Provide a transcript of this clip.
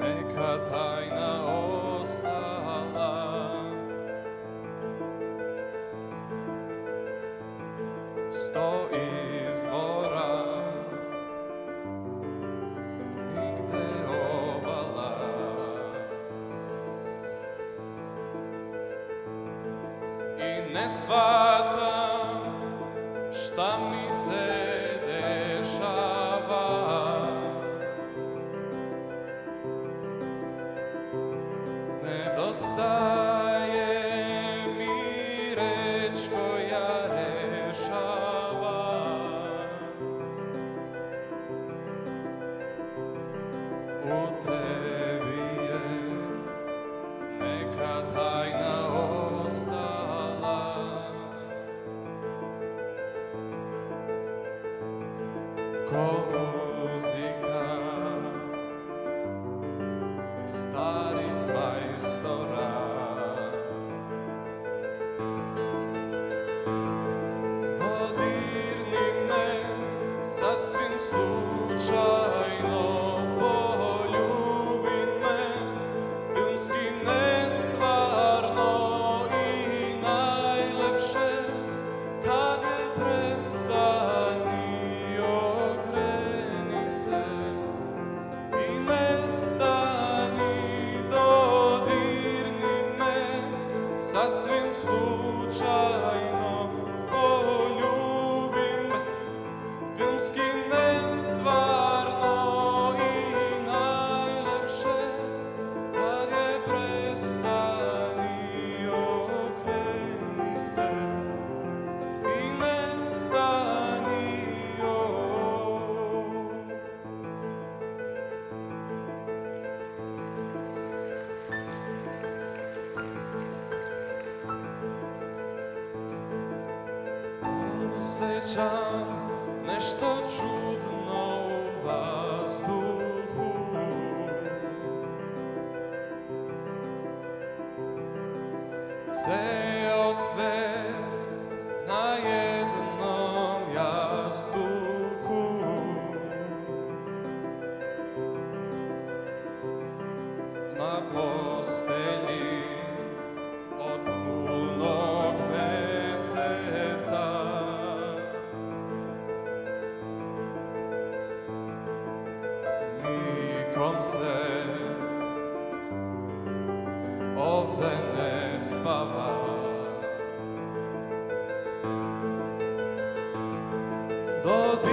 neka tajna ostala. Sto izvora, nigde obala. I ne u tebi neka tajna ostala. Ko muzika stara sasvim slučajno. Язичам, нещо чудно у воздуху. Цей освіт на єдином ястуку. На постелі одному. from sea of the Nespava. Do